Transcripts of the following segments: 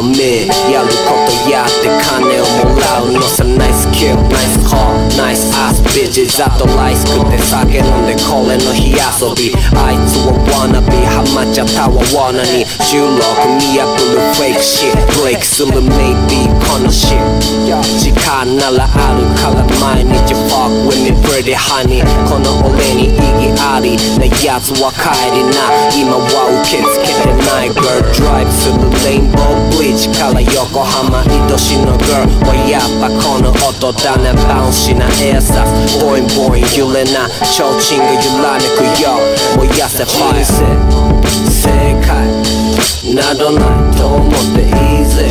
いやあんまめやることやって金をもらうのさナイスキルナイスコーナイスアスビッチザとライス食って酒飲んでこれの火遊びあいつはワナビハマっちゃったわ罠に収録見破るフェイクシットブレイクする maybe この shit. 時間ならあるから毎日 fuck with me pretty honey. この俺に意義ありなやつは帰りな今は受け付けてない Girl drive するレインボーブリッジから横浜愛しの Girl. はやっぱこの音だねバウンシなエアサスボインボイン揺れな提灯が揺らめくよ燃やせファイセ正解などないと思っていいぜ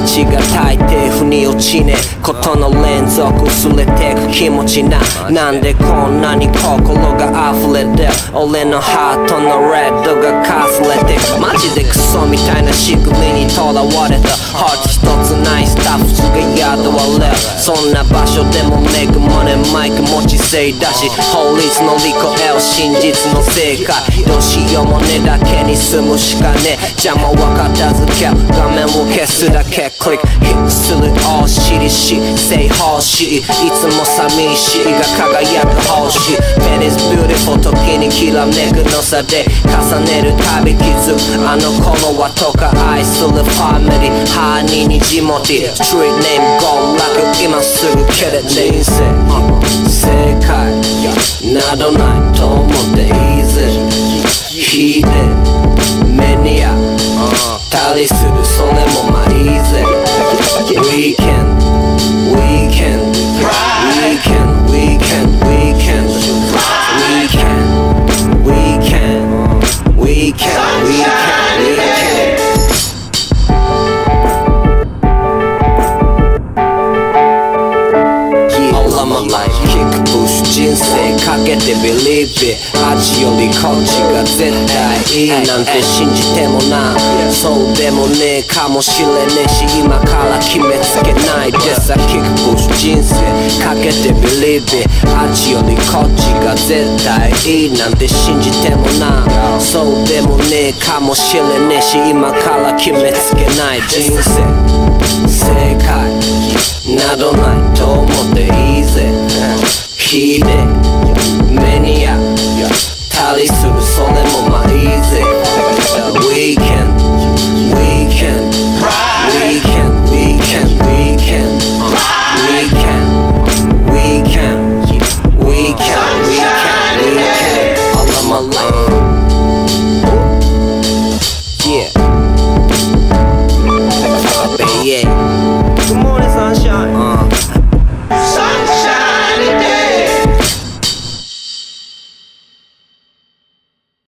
日が大抵腑に落ちねえ。ことの連続薄れてく気持ちな。なんでこんなに心が溢れて俺のハートのレッドがかすれてマジでクソみたいな仕組みにとらわれた。ハートつないスタッフが雇われるそんな場所でも恵まれマイク持ちせいだし法律のリコエを真実の正解。どうしようもねだけに住むしかね邪魔は片付け画面を消すだけ。クリック。ヒットする大尻し正方式いつも寂しいが輝く星 Man is beautiful 時にきらめくのさで重ねるたび気づく。あの頃はとか愛するファミリー。ハーニーに気持ち Street name ゴ楽今すぐ蹴れ人生、uh, 世界などないと思っていいぜ引いてメニア、uh, たりするそれもまあいいぜ Believe it. 味よりこっちが絶対いいなんて信じてもな。そうでもねえかもしれねえし今から決めつけない。でさキック人生かけて Believe it. 味よりこっちが絶対いいなんて信じてもな。そうでもねえかもしれねえし今から決めつけない。人生正解などないと思っていいぜ。火で目 to the something on my easy. We can